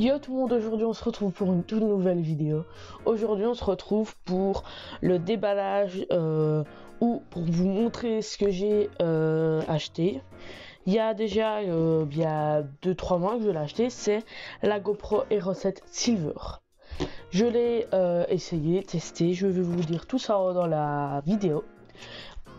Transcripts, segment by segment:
Yo tout le monde, aujourd'hui on se retrouve pour une toute nouvelle vidéo. Aujourd'hui on se retrouve pour le déballage euh, ou pour vous montrer ce que j'ai euh, acheté. Il y a déjà euh, il y a 2-3 mois que je l'ai acheté, c'est la GoPro Hero 7 Silver. Je l'ai essayé, testé, je vais vous dire tout ça dans la vidéo.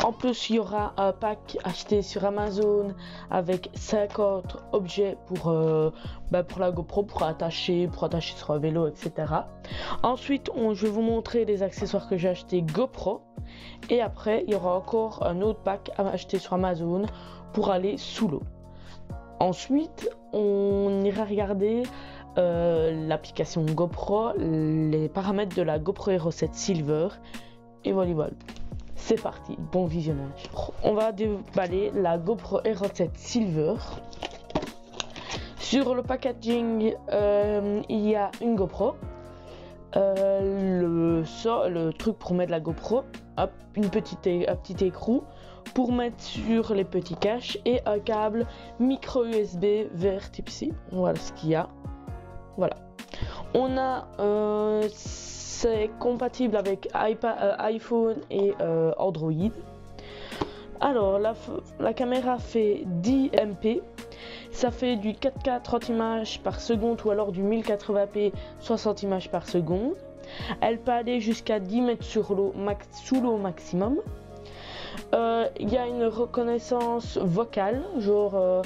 En plus, il y aura un pack acheté sur Amazon avec 50 objets pour, euh, bah, pour la GoPro, pour attacher, pour attacher sur un vélo, etc. Ensuite, je vais vous montrer les accessoires que j'ai acheté GoPro. Et après, il y aura encore un autre pack à acheter sur Amazon pour aller sous l'eau. Ensuite, on ira regarder euh, l'application GoPro, les paramètres de la GoPro Hero 7 Silver et volleyball. C'est parti, bon visionnage. On va déballer la GoPro Hero 7 Silver. Sur le packaging, euh, il y a une GoPro. Euh, le, truc pour mettre la GoPro, une petite, un petit écrou pour mettre sur les petits caches et un câble micro USB vers Type C. Voilà ce qu'il y a. Voilà. On a euh, c'est compatible avec euh, iPhone et euh, Android. Alors, la, caméra fait 10 MP. Ça fait du 4K 30 images par seconde ou alors du 1080p 60 images par seconde. Elle peut aller jusqu'à 10 mètres sous l'eau maximum. Euh, il y a une reconnaissance vocale, genre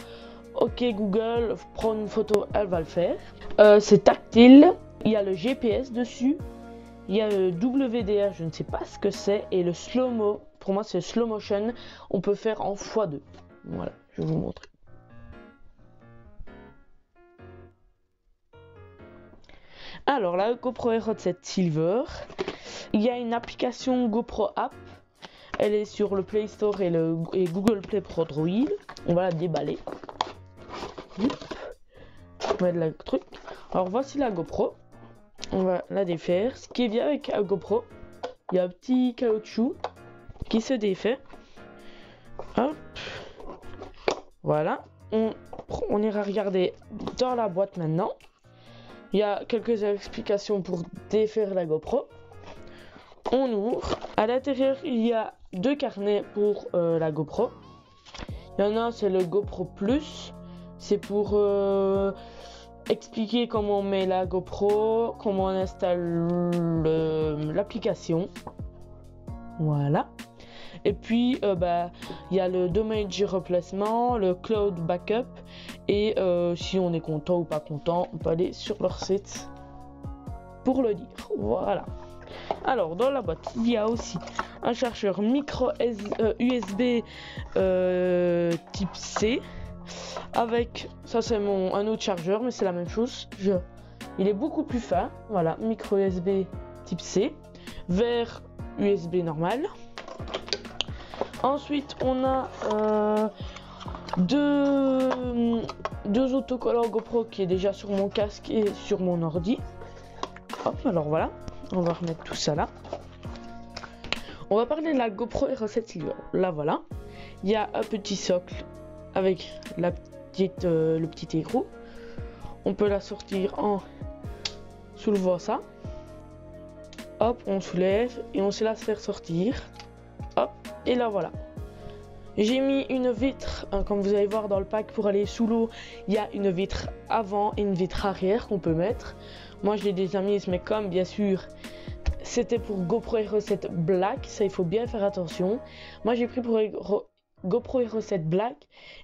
OK Google, prendre une photo, elle va le faire. c'est tactile. Il y a le GPS dessus. Il y a le WDR, je ne sais pas ce que c'est, et le slow-mo, pour moi c'est slow motion, on peut faire en x2. Voilà, je vais vous montrer. Alors la GoPro Hero 7 Silver, il y a une application GoPro App. Elle est sur le Play Store et Google Play pour Android. On va la déballer. On va mettre le truc. Alors voici la GoPro on va la défaire. Ce qui bien avec un GoPro, il y a un petit caoutchouc qui se défait. Hop. Voilà. On, on ira regarder dans la boîte maintenant. Il y a quelques explications pour défaire la GoPro. On ouvre. À l'intérieur, il y a deux carnets pour euh, la GoPro. Il y en a un, c'est le GoPro Plus. C'est pour euh, expliquer comment on met la GoPro, comment on installe l'application. Voilà. Et puis, euh, bah, il y a le Damage Replacement, le Cloud Backup. Et euh, si on est content ou pas content, on peut aller sur leur site pour le dire. Voilà. Alors, dans la boîte, il y a aussi un chargeur micro USB euh, type C avec, ça c'est mon un autre chargeur, mais c'est la même chose. Je, il est beaucoup plus fin. Voilà, micro USB type C, vers USB normal. Ensuite, on a euh, deux, deux autocollants GoPro qui est déjà sur mon casque et sur mon ordi. Hop, alors voilà, on va remettre tout ça là. On va parler de la GoPro Hero 7 Silver. Là voilà, il y a un petit socle avec la petite, euh, le petit écrou. On peut la sortir en soulevant ça. Hop, on soulève et on se laisse faire sortir. Hop, et là voilà. J'ai mis une vitre, hein, comme vous allez voir dans le pack pour aller sous l'eau, il y a une vitre avant et une vitre arrière qu'on peut mettre. Moi je l'ai déjà mise, mais comme bien sûr c'était pour GoPro Hero 7 Black, ça il faut bien faire attention. Moi j'ai pris pour GoPro Hero 7 Black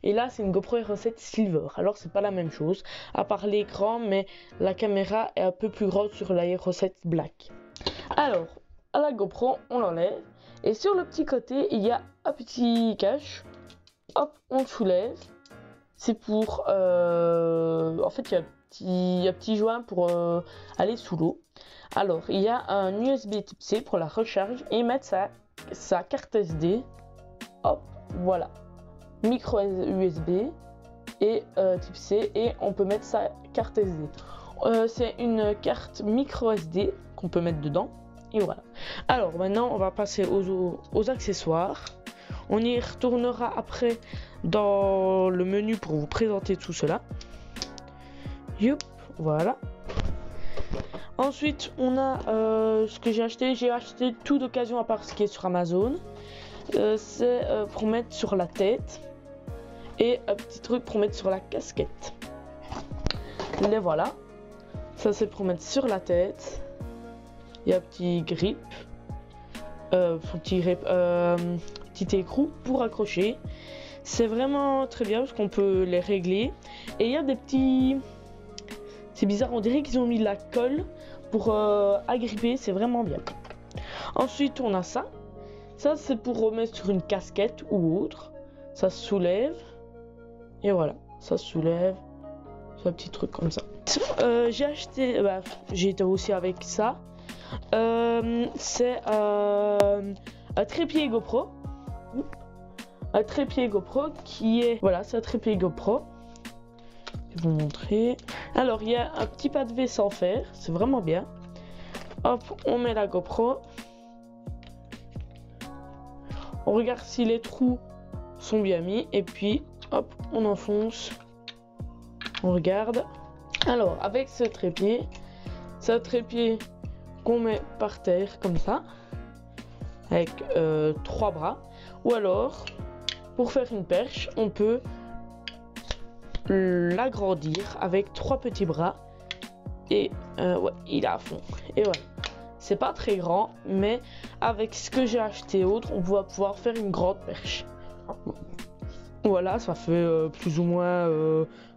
et là c'est une GoPro Hero 7 Silver. Alors c'est pas la même chose à part l'écran mais la caméra est un peu plus grosse sur la Hero 7 Black. Alors à la GoPro on l'enlève et sur le petit côté il y a un petit cache. Hop on soulève. C'est pour euh, en fait il y a un petit, un petit joint pour euh, aller sous l'eau. Alors il y a un USB type C pour la recharge et mettre sa, sa carte SD. Hop voilà. Micro USB et euh, type C et on peut mettre sa carte SD. Euh, c'est une carte micro SD qu'on peut mettre dedans. Et voilà. Alors maintenant on va passer aux, accessoires. On y retournera après dans le menu pour vous présenter tout cela. voilà. Ensuite, on a euh, ce que j'ai acheté. J'ai acheté tout d'occasion à part ce qui est sur Amazon. Euh, c'est euh, pour mettre sur la tête. Et un petit truc pour mettre sur la casquette. Les voilà. Ça, c'est pour mettre sur la tête. Il y a un petit grip. petit, petit écrou pour accrocher. C'est vraiment très bien parce qu'on peut les régler. Et il y a des petits... C'est bizarre, on dirait qu'ils ont mis la colle pour euh, agripper, c'est vraiment bien. Ensuite, on a ça. Ça, c'est pour remettre sur une casquette ou autre. Ça soulève. Et voilà, ça soulève. Un petit truc comme ça. Euh, j'ai acheté, bah, j'ai été aussi avec ça. Euh, c'est un trépied GoPro. Un trépied GoPro qui est, voilà, c'est un trépied GoPro. Je vais vous montrer. Alors, il y a un petit pas de V sans fer. C'est vraiment bien. Hop, on met la GoPro. On regarde si les trous sont bien mis. Et puis, hop, on enfonce. On regarde. Alors, avec ce trépied, c'est un trépied qu'on met par terre comme ça. Avec euh, trois bras. Ou alors, pour faire une perche, on peut l'agrandir avec trois petits bras. Et euh, il est à fond. Et voilà. C'est pas très grand, mais avec ce que j'ai acheté autre, on va pouvoir faire une grande perche. Voilà, ça fait euh, plus ou moins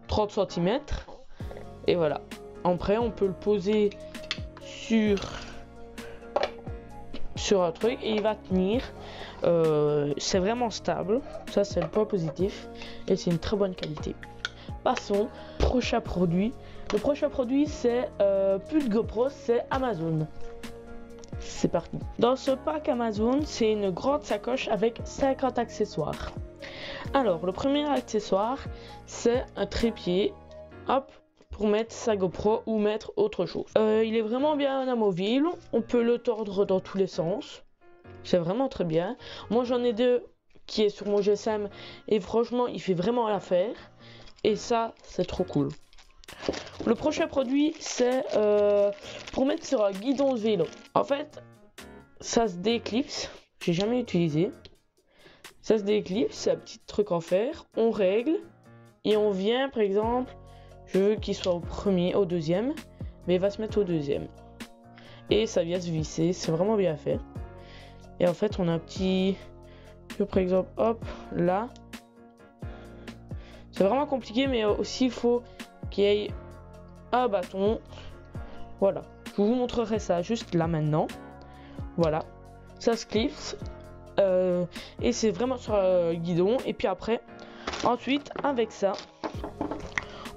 30 euh, cm. Et voilà. Après, on peut le poser sur sur un truc et il va tenir. c'est vraiment stable. Ça, c'est le point positif. Et c'est une très bonne qualité. Passons, prochain produit. Le prochain produit, c'est euh, plus de GoPro, c'est Amazon. C'est parti. Dans ce pack Amazon, c'est une grande sacoche avec 50 accessoires. Alors, le premier accessoire, c'est un trépied. Hop, pour mettre sa GoPro ou mettre autre chose. Euh, il est vraiment bien amovible. On peut le tordre dans tous les sens. C'est vraiment très bien. Moi, j'en ai deux qui est sur mon GSM et franchement, il fait vraiment l'affaire. Et ça, c'est trop cool. Le prochain produit, c'est euh, pour mettre sur un guidon de vélo. En fait, ça se déclipse. J'ai jamais utilisé. Ça se déclipse, c'est un petit truc en fer. On règle et on vient, par exemple, je veux qu'il soit au premier, au deuxième, mais il va se mettre au deuxième. Et ça vient se visser, c'est vraiment bien fait. Et en fait, on a un petit, par exemple, hop, là, c'est vraiment compliqué, mais aussi il faut qu'il y ait un bâton. Voilà. Je vous montrerai ça juste là maintenant. Voilà. Ça se clipse. Euh, et c'est vraiment sur le guidon. Et puis après, ensuite, avec ça,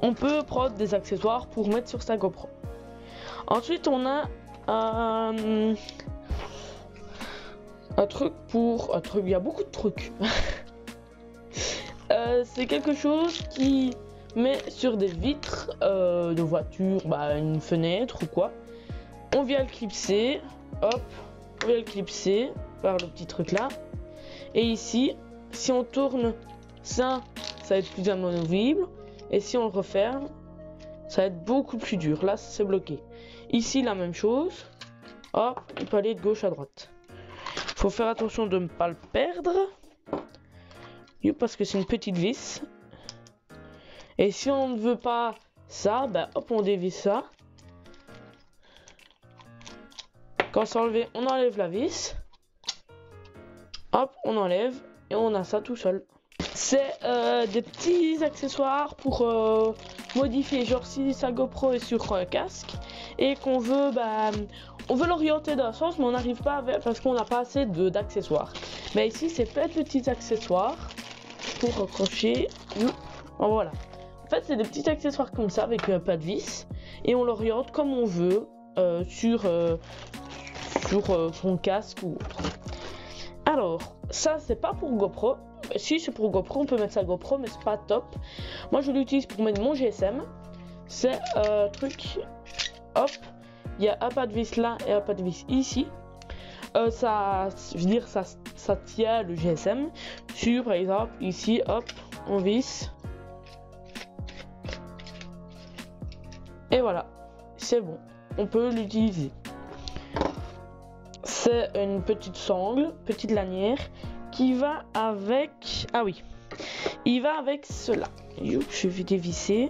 on peut prendre des accessoires pour mettre sur sa GoPro. Ensuite, on a un, un truc pour... Un truc, il y a beaucoup de trucs. Euh, c'est quelque chose qui met sur des vitres euh, de voiture, bah, une fenêtre ou quoi. On vient le clipser, hop, on vient le clipser par le petit truc là. Et ici, si on tourne ça, ça va être plus amovible. Et si on le referme, ça va être beaucoup plus dur. Là, c'est bloqué. Ici, la même chose. Hop, il peut aller de gauche à droite. Faut faire attention de ne pas le perdre parce que c'est une petite vis. Et si on ne veut pas ça, bah hop, on dévisse ça. Quand c'est enlevé, on enlève la vis. Hop, on enlève et on a ça tout seul. C'est euh, des petits accessoires pour euh, modifier. Genre si sa GoPro est sur un casque et qu'on veut, bah, on veut l'orienter d'un sens, mais on n'arrive pas parce qu'on n'a pas assez d'accessoires. Mais ici, c'est plein de petits accessoires pour accrocher. voilà. Fait, c'est des petits accessoires comme ça avec euh, pas de vis et on l'oriente comme on veut euh, sur euh, sur son casque ou autre. Alors, ça c'est pas pour GoPro. Si c'est pour GoPro, on peut mettre sa GoPro, mais c'est pas top. Moi, je l'utilise pour mettre mon GSM. C'est un truc. Hop, il y a un pas de vis là et un pas de vis ici. ça, je veux dire, ça ça tient le GSM sur par exemple ici hop on visse Et voilà, c'est bon, on peut l'utiliser. C'est une petite sangle, petite lanière, qui va avec... Ah oui, il va avec cela. Je vais dévisser.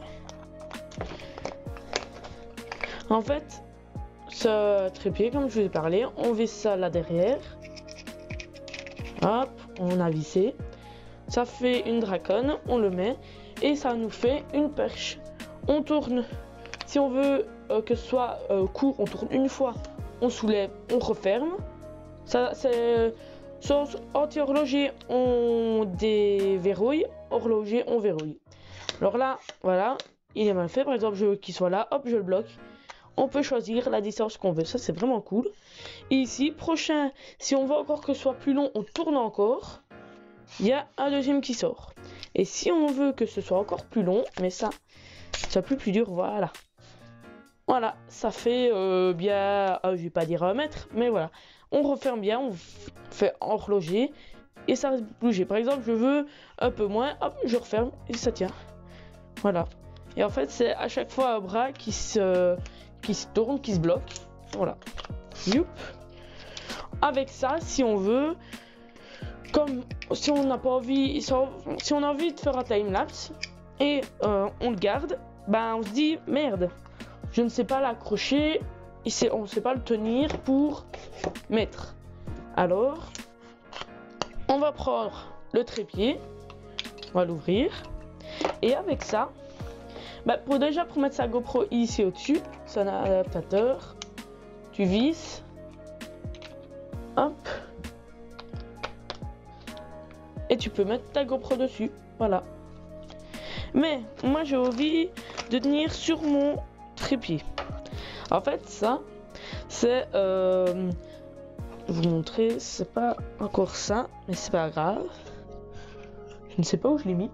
En fait, ce trépied, comme je vous ai parlé, on visse ça là derrière. Hop, on a vissé. Ça fait une draconne, on le met et ça nous fait une perche. On tourne. Si on veut euh, que ce soit euh, court, on tourne une fois, on soulève, on referme. Ça, c'est anti-horloger, on déverrouille, horloger, on verrouille. Alors là, voilà, il est mal fait. Par exemple, je veux qu'il soit là, hop, je le bloque. On peut choisir la distance qu'on veut. Ça, c'est vraiment cool. Ici, prochain, si on veut encore que ce soit plus long, on tourne encore. Il y a un deuxième qui sort. Et si on veut que ce soit encore plus long, mais ça, ça plus plus dur, voilà. Voilà, ça fait euh, bien, ah, je vais pas dire un mètre, mais voilà. On referme bien, on fait horloger et ça reste bouger. Par exemple, je veux un peu moins, hop, je referme et ça tient. Voilà. Et en fait, c'est à chaque fois un bras qui se, qui se tourne, qui se bloque. Voilà. Youp. Avec ça, si on veut, comme si on n'a pas envie, si on a envie de faire un time lapse et euh, on le garde, ben on se dit merde, je ne sais pas l'accrocher, et on ne sait pas le tenir pour mettre. Alors, on va prendre le trépied, on va l'ouvrir, et avec ça, ben, pour déjà pour mettre sa GoPro ici au-dessus, c'est un adaptateur, tu visses, hop, et tu peux mettre ta GoPro dessus. Voilà. Mais moi j'ai envie de tenir sur mon trépied. En fait, ça, c'est. Euh, vous montrer, c'est pas encore ça, mais c'est pas grave. Je ne sais pas où je l'ai mis.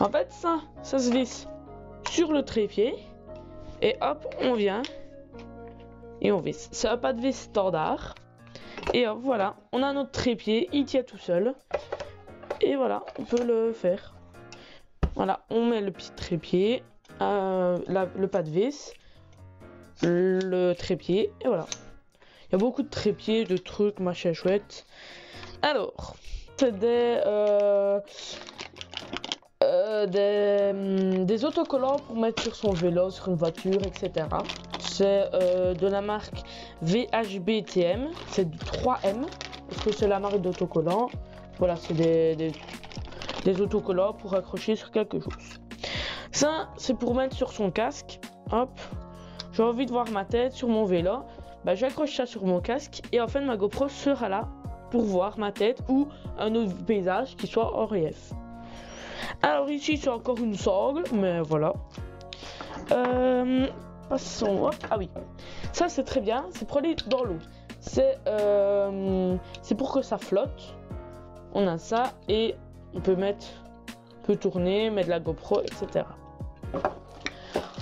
En fait, ça, ça se visse sur le trépied. Et hop, on vient. Et on visse. Ça pas de vis standard. Et hop, voilà, on a notre trépied, il tient tout seul. Et voilà, on peut le faire. Voilà, on met le petit trépied, euh, le pas de vis, le trépied, et voilà. Il y a beaucoup de trépieds, de trucs, machin chouette. Alors, c'est des, euh, euh, des, des, autocollants pour mettre sur son vélo, sur une voiture, etc. C'est de la marque VHBTM, c'est du 3M, parce que c'est la marque d'autocollants. Voilà, c'est des, autocollants pour accrocher sur quelque chose. Ça, c'est pour mettre sur son casque. Hop, j'ai envie de voir ma tête sur mon vélo. Bah, j'accroche ça sur mon casque et en fait ma GoPro sera là pour voir ma tête ou un autre paysage qui soit en relief. Alors ici c'est encore une sangle, mais voilà. Euh, passons. Ah oui, ça c'est très bien, c'est pour aller dans l'eau. C'est euh, pour que ça flotte. On a ça et on peut mettre, peut tourner, mettre la GoPro, etc.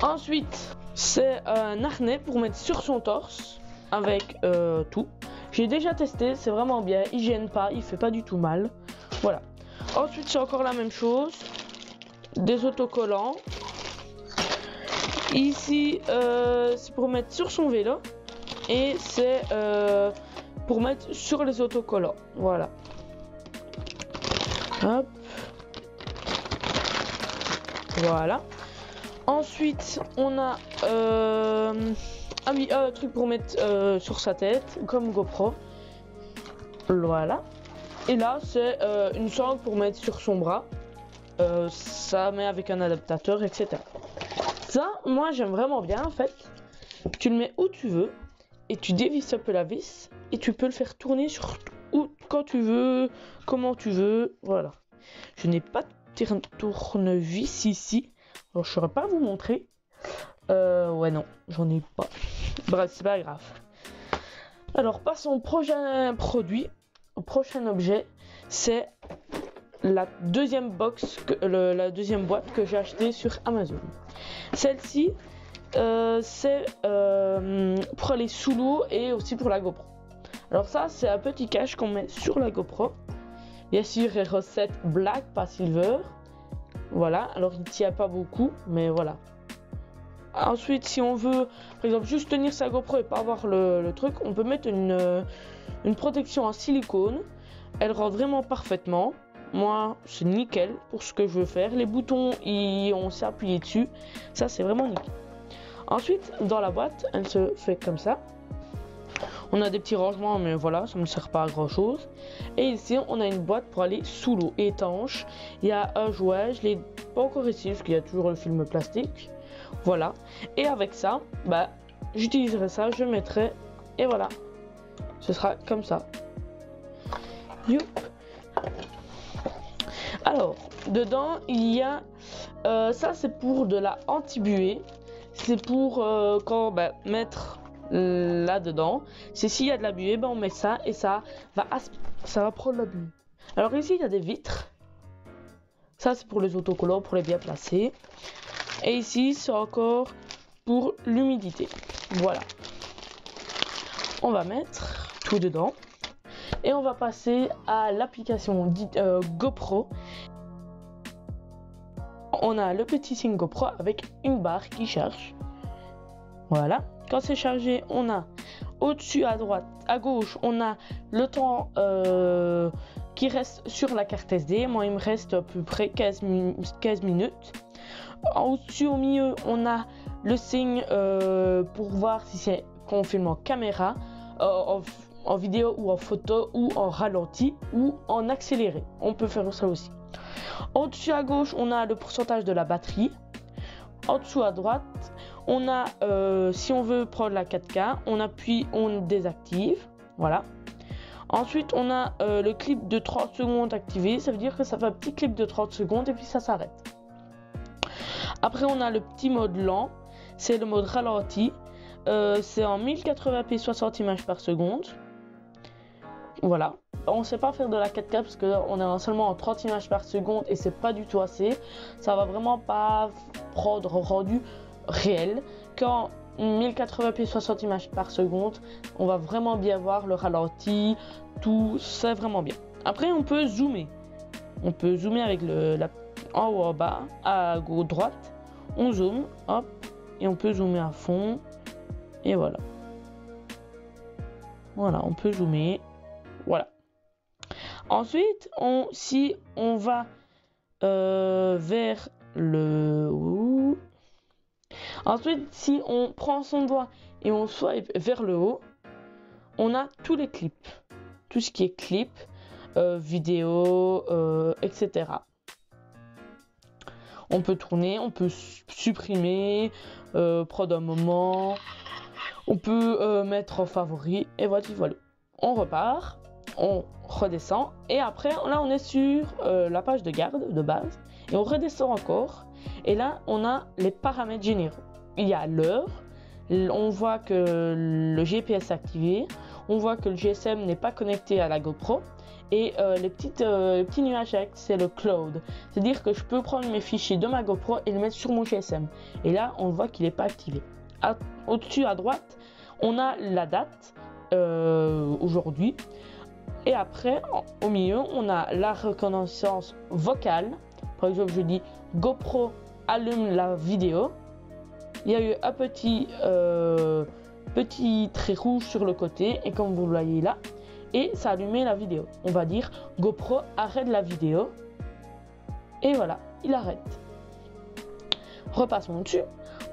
Ensuite, c'est un harnais pour mettre sur son torse avec euh, tout. J'ai déjà testé, c'est vraiment bien, il gêne pas, il fait pas du tout mal. Voilà. Ensuite, c'est encore la même chose. Des autocollants. Ici, euh, c'est pour mettre sur son vélo. Et c'est euh, pour mettre sur les autocollants. Voilà. Voilà. Ensuite, on a euh, ah un truc pour mettre euh, sur sa tête, comme GoPro. Voilà. Et là, c'est euh, une sangle pour mettre sur son bras. ça met avec un adaptateur, etc. Ça, moi, j'aime vraiment bien en fait. Tu le mets où tu veux et tu dévisses un peu la vis et tu peux le faire tourner sur où quand tu veux, comment tu veux, voilà. Je n'ai pas de tournevis ici, alors je ne saurais pas vous montrer. Euh, ouais non, j'en ai pas. Bref, c'est pas grave. Alors passons au prochain produit, au prochain objet, c'est la deuxième box, la deuxième boîte que j'ai acheté sur Amazon. Celle-ci, euh, c'est euh, pour aller sous l'eau et aussi pour la GoPro. Alors ça, c'est un petit cache qu'on met sur la GoPro. Bien sûr, les recettes black, pas silver. Voilà, alors il tient pas beaucoup, mais voilà. Ensuite, si on veut, par exemple, juste tenir sa GoPro et pas avoir le, truc, on peut mettre une, une protection en silicone. Elle rentre vraiment parfaitement. Moi, c'est nickel pour ce que je veux faire. Les boutons, on s'est appuyé dessus. Ça, c'est vraiment nickel. Ensuite, dans la boîte, elle se fait comme ça. On a des petits rangements, mais voilà, ça ne me sert pas à grand chose. Et ici, on a une boîte pour aller sous l'eau, étanche. Il y a un jouet, je l'ai pas encore ici, parce qu'il y a toujours le film plastique. Voilà. Et avec ça, bah, j'utiliserai ça, je mettrai, et voilà. Ce sera comme ça. Youp. Alors, dedans, il y a... Euh, ça, c'est pour de la anti-buée. C'est pour euh, quand bah, mettre là-dedans. C'est s'il y a de la buée, ben, on met ça et ça va, ça va prendre la buée. Alors ici, il y a des vitres. Ça, c'est pour les autocollants, pour les bien placer. Et ici, c'est encore pour l'humidité. Voilà. On va mettre tout dedans. Et on va passer à l'application euh, GoPro. On a le petit signe GoPro avec une barre qui charge. Voilà. Quand c'est chargé, on a au-dessus à droite, à gauche, on a le temps euh, qui reste sur la carte SD. Moi, il me reste à peu près 15, 15 minutes. Au-dessus, au milieu, on a le signe euh, pour voir si c'est qu'on filme en caméra, euh, en, vidéo ou en photo, ou en ralenti, ou en accéléré. On peut faire ça aussi. Au-dessus à gauche, on a le pourcentage de la batterie. En dessous à droite, on a, euh, si on veut prendre la 4K, on appuie, on désactive. Voilà. Ensuite, on a euh, le clip de 30 secondes activé. Ça veut dire que ça fait un petit clip de 30 secondes et puis ça s'arrête. Après, on a le petit mode lent. C'est le mode ralenti. Euh, c'est en 1080p 60 images par seconde. Voilà. On ne sait pas faire de la 4K parce qu'on est seulement en 30 images par seconde et c'est pas du tout assez. Ça va vraiment pas prendre rendu réel. Quand 1080p 60 images par seconde, on va vraiment bien voir le ralenti, tout, c'est vraiment bien. Après, on peut zoomer. On peut zoomer avec le la, en haut, en bas, à gauche, droite. On zoome, hop, et on peut zoomer à fond. Et voilà. Voilà, on peut zoomer. Voilà. Ensuite, on, si on va euh, vers le Ensuite, si on prend son doigt et on swipe vers le haut, on a tous les clips. Tout ce qui est clip, euh, vidéo, euh, etc. On peut tourner, on peut supprimer, euh, prendre un moment, on peut mettre en favori, et voilà, voilà. On repart, on redescend, et après, là, on est sur la page de garde de base, et on redescend encore, et là, on a les paramètres généraux il y a l'heure, on voit que le GPS est activé, on voit que le GSM n'est pas connecté à la GoPro et euh, les, petites, euh, petits nuages c'est le cloud. C'est-à-dire que je peux prendre mes fichiers de ma GoPro et les mettre sur mon GSM. Et là, on voit qu'il n'est pas activé. Au-dessus à droite, on a la date euh, aujourd'hui. Et après, au milieu, on a la reconnaissance vocale. Par exemple, je dis GoPro allume la vidéo il y a eu un petit, euh, petit trait rouge sur le côté et comme vous le voyez là, et ça allumé la vidéo. On va dire GoPro arrête la vidéo et voilà, il arrête. Repassons dessus.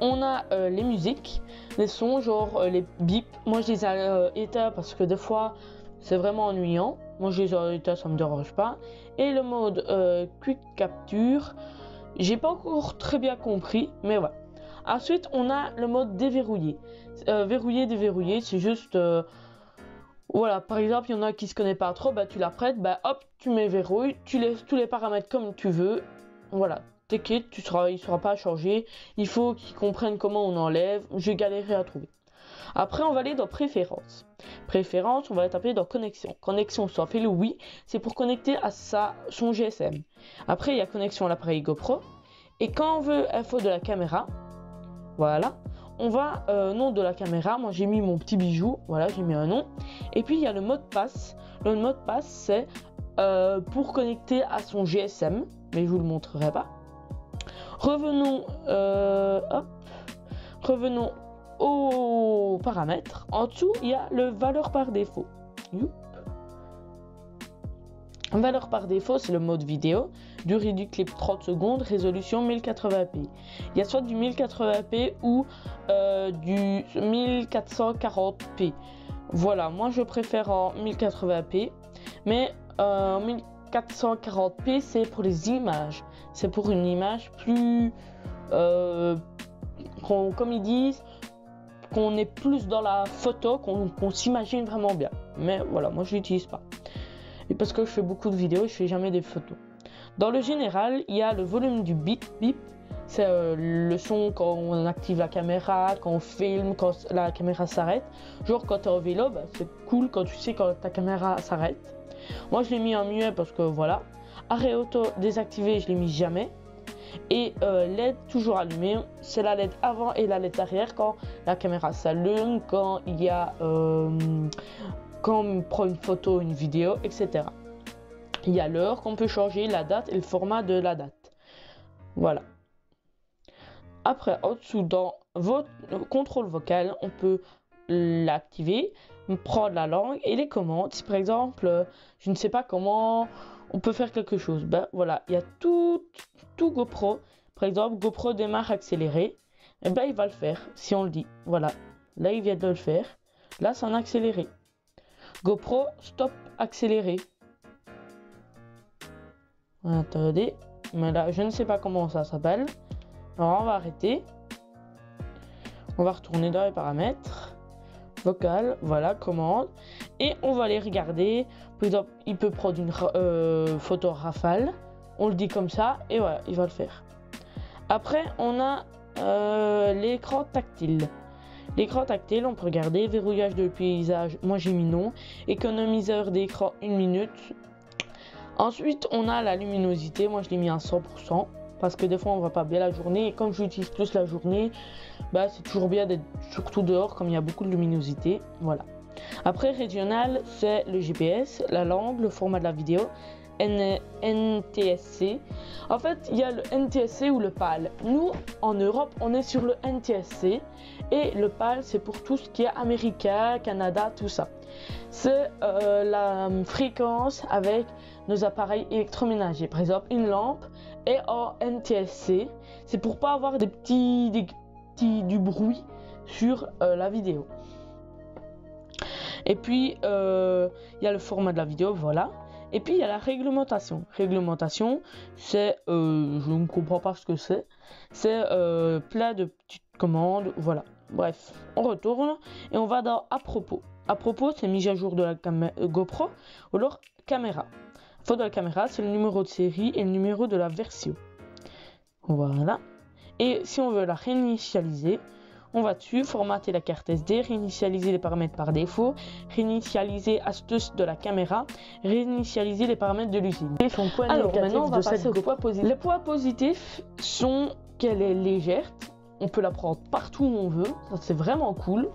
On a euh, les musiques, les sons, genre euh, les bips. Moi je les ai éteints parce que des fois c'est vraiment ennuyant. Moi je les ai éteints, ça me dérange pas. Et le mode Quick Capture, j'ai pas encore très bien compris, mais voilà. Ensuite, on a le mode déverrouillé. Euh, verrouiller, déverrouiller, c'est juste... Euh, voilà, par exemple, il y en a qui se connaissent pas trop, bah tu la prêtes, bah hop, tu mets verrouille, tu laisses tous les paramètres comme tu veux. Voilà, t'inquiète, tu seras, il ne sera pas changé. Il faut qu'ils comprennent comment on enlève. J'ai galéré à trouver. Après, on va aller dans préférences. Préférences, on va taper dans connexion. Connexion, soit fait le oui, c'est pour connecter à sa, son GSM. Après, il y a connexion à l'appareil GoPro. Et quand on veut info de la caméra, voilà. On va, euh, nom de la caméra, moi j'ai mis mon petit bijou, voilà, j'ai mis un nom. Et puis il y a le mot de passe. Le mot de passe, c'est euh, pour connecter à son GSM, mais je vous le montrerai pas. Revenons, euh, aux paramètres. En dessous, il y a le valeur par défaut. Valeur par défaut, c'est le mode vidéo. Durée du clip 30 secondes, résolution 1080p. Il y a soit du 1080p ou euh, du 1440p. Voilà, moi je préfère en 1080p. Mais euh, 1440p, c'est pour les images. C'est pour une image plus. Euh, comme ils disent, qu'on est plus dans la photo, qu'on s'imagine vraiment bien. Mais voilà, moi je l'utilise pas parce que je fais beaucoup de vidéos, je fais jamais des photos. Dans le général, il y a le volume du bip bip. C'est euh, le son quand on active la caméra, quand on filme, quand la caméra s'arrête. Genre quand tu es au vélo, bah, c'est cool quand tu sais quand ta caméra s'arrête. Moi je l'ai mis en muet parce que voilà. Arrêt auto désactivé, je l'ai mis jamais. Et euh, LED toujours allumé, c'est la LED avant et la LED arrière quand la caméra s'allume, quand il y a euh, quand on prend une photo, une vidéo, etc. Il y a l'heure qu'on peut changer, la date et le format de la date. Voilà. Après, en dessous, dans votre contrôle vocal, on peut l'activer, prendre la langue et les commandes. Si par exemple, je ne sais pas comment on peut faire quelque chose, ben voilà, il y a tout, tout GoPro. Par exemple, GoPro démarre accéléré, et eh ben il va le faire si on le dit. Voilà, là il vient de le faire. Là, c'est en accéléré. GoPro stop accéléré. Attendez, mais là je ne sais pas comment ça s'appelle. Alors on va arrêter. On va retourner dans les paramètres. Vocal, voilà, commande. Et on va les regarder. Par exemple, il peut prendre une euh, photo rafale. On le dit comme ça et voilà, il va le faire. Après, on a euh, l'écran tactile. L'écran tactile, on peut regarder. Verrouillage de paysage, moi j'ai mis non. Économiseur d'écran, une minute. Ensuite, on a la luminosité. Moi je l'ai mis à 100%. Parce que des fois on voit pas bien la journée. Comme j'utilise plus la journée, bah, c'est toujours bien d'être surtout dehors comme il y a beaucoup de luminosité. Voilà. Après, régional, c'est le GPS, la langue, le format de la vidéo. NTSC. En fait, il y a le NTSC ou le PAL. Nous, en Europe, on est sur le NTSC et le PAL, c'est pour tout ce qui est américain, Canada, tout ça. C'est euh, la fréquence avec nos appareils électroménagers. Par exemple, une lampe est en NTSC. C'est pour pas avoir des petits, des petits du bruit sur euh, la vidéo. Et puis, euh, il y a le format de la vidéo, voilà. Et puis il y a la réglementation. Réglementation, c'est, euh, je ne comprends pas ce que c'est. C'est euh, plein de petites commandes, voilà. Bref, on retourne et on va dans à propos. À propos, c'est mise à jour de la euh, GoPro ou alors caméra. Faute de la caméra, c'est le numéro de série et le numéro de la version. Voilà. Et si on veut la réinitialiser, on va dessus, formater la carte SD, réinitialiser les paramètres par défaut, réinitialiser astuce de la caméra, réinitialiser les paramètres de l'usine. Alors maintenant on va passer au poids positif. Les poids positifs sont qu'elle est légère, on peut la prendre partout où on veut, ça c'est vraiment cool.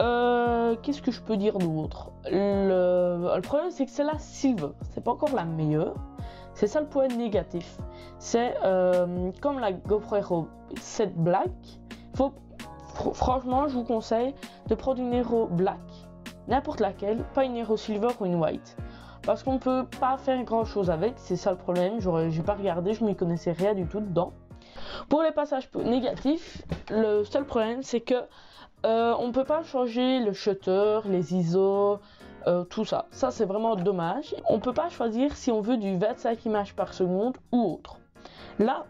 Euh, qu'est-ce que je peux dire d'autre? Le... problème c'est que c'est la silver, c'est pas encore la meilleure. C'est ça le point négatif. C'est euh, comme la GoPro Hero 7 Black, faut franchement, je vous conseille de prendre une Hero Black, n'importe laquelle, pas une Hero Silver ou une White. Parce qu'on ne peut pas faire grand chose avec, c'est ça le problème. J'ai pas regardé, je m'y connaissais rien du tout dedans. Pour les passages négatifs, le seul problème c'est que euh, on peut pas changer le shutter, les ISO, euh, tout ça. Ça c'est vraiment dommage. On peut pas choisir si on veut du 25 images par seconde ou autre. Là,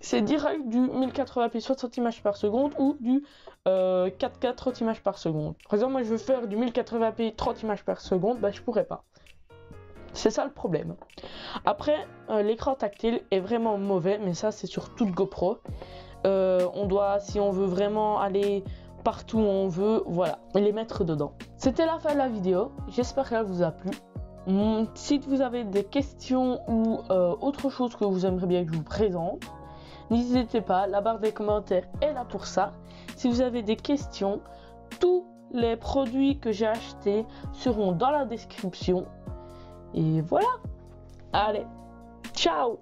c'est direct du 1080p 60 images par seconde ou du 4K 30 images par seconde. Par exemple, moi je veux faire du 1080p 30 images par seconde, bah je pourrais pas. C'est ça le problème. Après, euh, l'écran tactile est vraiment mauvais, mais ça c'est sur toute GoPro. Euh, on doit, si on veut vraiment aller partout où on veut, voilà, les mettre dedans. C'était la fin de la vidéo. J'espère qu'elle vous a plu. Hmm, si vous avez des questions ou euh, autre chose que vous aimeriez bien que je vous présente, N'hésitez pas, la barre des commentaires est là pour ça. Si vous avez des questions, tous les produits que j'ai achetés seront dans la description. Et voilà. Allez, ciao